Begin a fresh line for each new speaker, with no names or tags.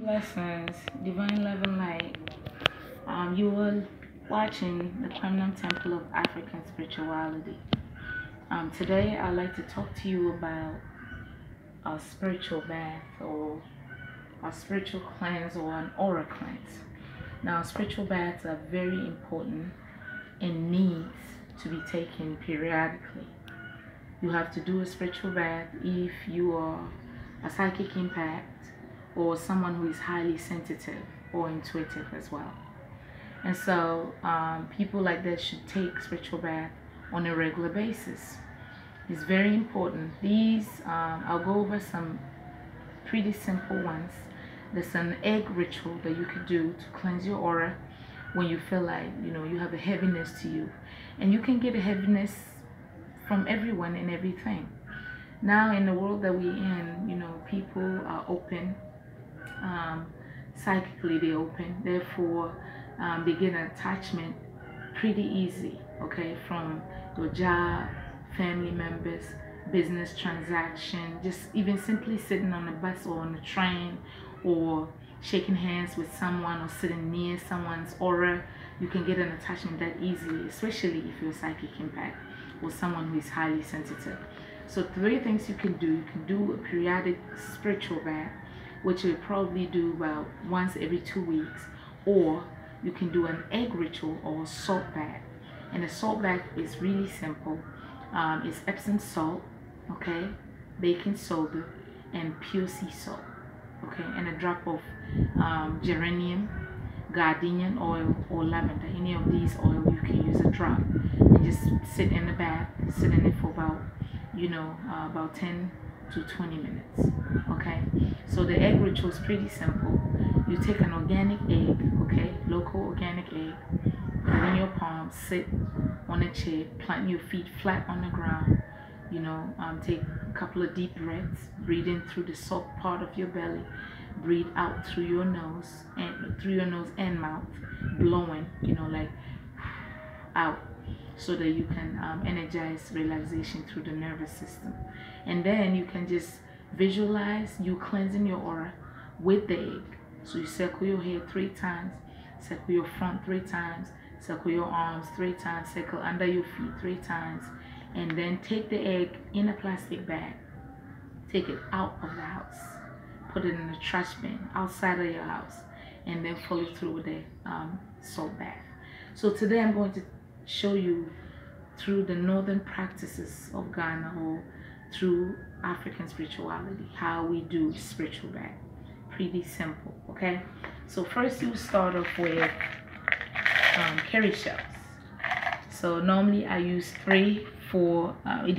Blessings, Divine Love and Light. Um, you are watching the Qwemnam Temple of African Spirituality. Um, today, I'd like to talk to you about a spiritual bath or a spiritual cleanse or an aura cleanse. Now, spiritual baths are very important and needs to be taken periodically. You have to do a spiritual bath if you are a psychic empath or someone who is highly sensitive or intuitive as well. And so um, people like that should take spiritual bath on a regular basis. It's very important. These, um, I'll go over some pretty simple ones. There's an egg ritual that you could do to cleanse your aura when you feel like, you know, you have a heaviness to you. And you can get a heaviness from everyone and everything. Now in the world that we're in, you know, people are open psychically they open. Therefore um, they get an attachment pretty easy okay from your job family members business transaction just even simply sitting on a bus or on a train or shaking hands with someone or sitting near someone's aura you can get an attachment that easily especially if you're psychic empath or someone who is highly sensitive. So three things you can do. You can do a periodic spiritual bath which you probably do about once every two weeks, or you can do an egg ritual or salt bath. And a salt bath is really simple. Um, it's Epsom salt, okay, baking soda, and pure sea salt, okay, and a drop of um, geranium, gardenian oil, or lavender. Any of these oil you can use a drop, and just sit in the bath, sit in it for about, you know, uh, about 10 to 20 minutes okay so the egg ritual is pretty simple you take an organic egg okay local organic egg put in your palm sit on a chair plant your feet flat on the ground you know um, take a couple of deep breaths breathe in through the soft part of your belly breathe out through your nose and through your nose and mouth blowing you know like out so that you can um, energize relaxation through the nervous system. And then you can just visualize you cleansing your aura with the egg. So you circle your head three times, circle your front three times, circle your arms three times, circle under your feet three times, and then take the egg in a plastic bag. Take it out of the house. Put it in a trash bin outside of your house, and then follow through with the um, salt bath. So today I'm going to show you through the northern practices of Ghana or through African spirituality how we do spiritual bath. Pretty simple, okay? So first you start off with um, cowrie shells. So normally I use three, four, uh, it